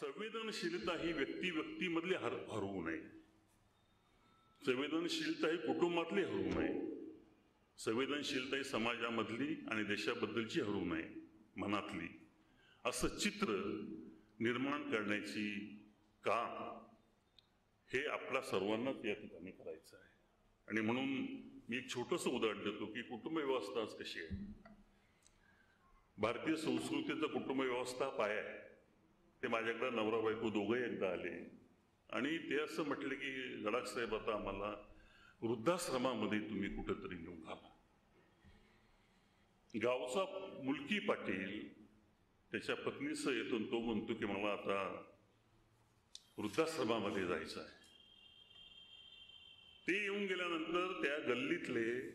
संवेदनशीलता ही व्यक्ती व्यक्तीमधली हर हरवू नये. संवेदनशीलता ही कुटुंबातली हरवू नये. संवेदनशीलता ही समाजामधली आणि देशाबद्दलची हरवू नये मनातली. असं चित्र निर्माण करण्याची काम हे आपल्या सर्वांनाच या ठिकाणी करायचं आहे. आणि म्हणून मी एक छोटंसं उदाहरण देतो की कुटुंब व्यवस्था आज कशी आहे? भारतीय संस्कृतीचं कुटुंब व्यवस्था पाय आहे. ते माझ्याकडे नवरा बायको दोघंही एकदा आले. आणि ते असं म्हटले की गडाख साहेब आता आम्हाला वृद्धाश्रमामध्ये तुम्ही कुठेतरी नेऊन घाला. गावचा मुलकी पाटील त्याच्या पत्नीसह येतून तो म्हणतो की मला आता वृद्धाश्रमामध्ये जायचं आहे. ते येऊन गेल्यानंतर त्या गल्लीतले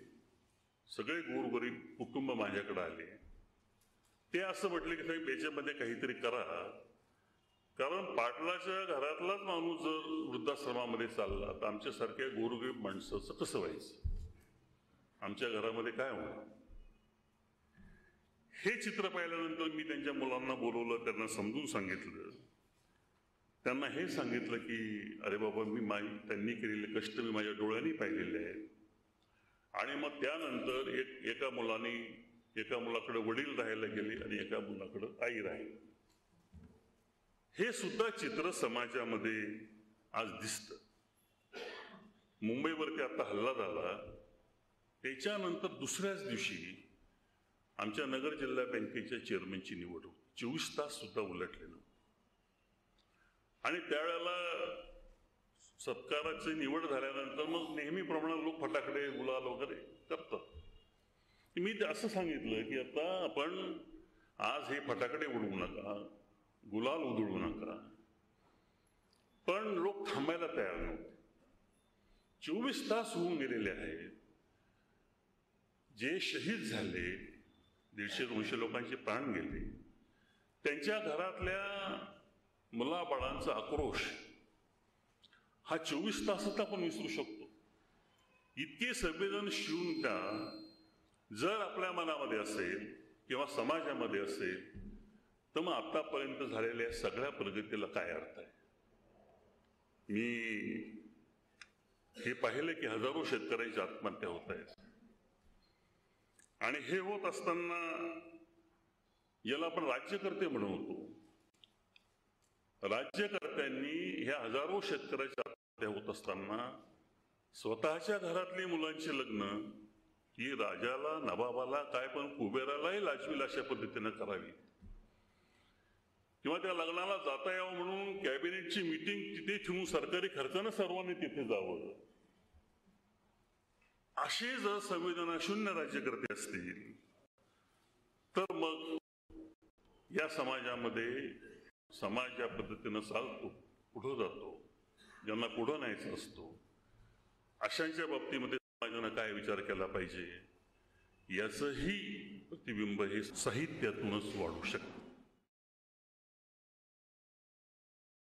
सगळे गोरगरीब कुटुंब माझ्याकडे आले. ते असं म्हटले की साहेब याच्यामध्ये काहीतरी करा. कारण पाटलाच्या घरातलाच माणूस जर वृद्धाश्रमामध्ये चालला तर आमच्यासारख्या गोरगरीब माणसाचं कसं व्हायचं? आमच्या घरामध्ये काय होणार? हे चित्र पाहिल्यानंतर मी त्यांच्या मुलांना बोलवलं त्यांना समजून सांगितलं. त्यांना हे सांगितलं की अरे बाबा मी माई त्यांनी केलेले कष्ट मी माझ्या डोळ्यांनी पाहिलेले आहेत. आणि मग त्यानंतर एक एका मुलाने एका मुलाकडे वडील राहायला गेले आणि एका मुलाकडे आई राहिली. हे सुद्धा चित्र समाजामध्ये आज दिसतं. मुंबईवरती आता हल्ला झाला. त्याच्यानंतर दुसऱ्याच दिवशी आमच्या नगर जिल्हा बँकेच्या चेअरमनची निवड होती. चोवीस तास सुद्धा उलटले नव्हते. आणि त्यावेळेला सत्काराची निवड झाल्यानंतर मग नेहमीप्रमाणे लोक फटाकडे गुलाल वगैरे करतात. मी ते असं सांगितलं की आता आपण आज हे फटाकडे उडवू नका. गुलाल उधळू नका पण लोक थांबायला तयार नव्हते. चोवीस तास होऊन गेलेले आहेत. जे शहीद झाले दीडशे दोनशे लोकांचे प्राण गेले. त्यांच्या घरातल्या मुलाबाळांचा आक्रोश हा चोवीस तासात आपण विसरू शकतो. इतके संवेदनशीलता जर आपल्या मनामध्ये असेल किंवा समाजामध्ये असेल तर मग आतापर्यंत झालेल्या सगळ्या प्रगतीला काय अर्थ आहे? मी हे पाहिलं की हजारो शेतकऱ्यांची आत्महत्या होत आहेत आणि हे होत असताना याला आपण राज्यकर्ते म्हणवतो राज्यकर्त्यांनी ह्या हजारो शेतकऱ्याच्या आत्महत्या होत असताना स्वतःच्या घरातली मुलांची लग्न ही राजाला नवाबाला काय पण कुबेरालाही लाजवी अशा पद्धतीनं करावी. किंवा त्या लग्नाला जाता यावं म्हणून कॅबिनेटची मीटिंग तिथे ठेवून सरकारी खर्चानं सर्वांनी तिथे जावं. असे जर संवेदना शून्य राज्यकर्ते असतील तर मग या समाजामध्ये समाज ज्या पद्धतीनं चालतो कुठं जातो ज्यांना कुठं न्यायचं असतो अशांच्या बाबतीमध्ये समाजानं काय विचार केला पाहिजे याचंही प्रतिबिंब हे साहित्यातूनच वाढू शकतं.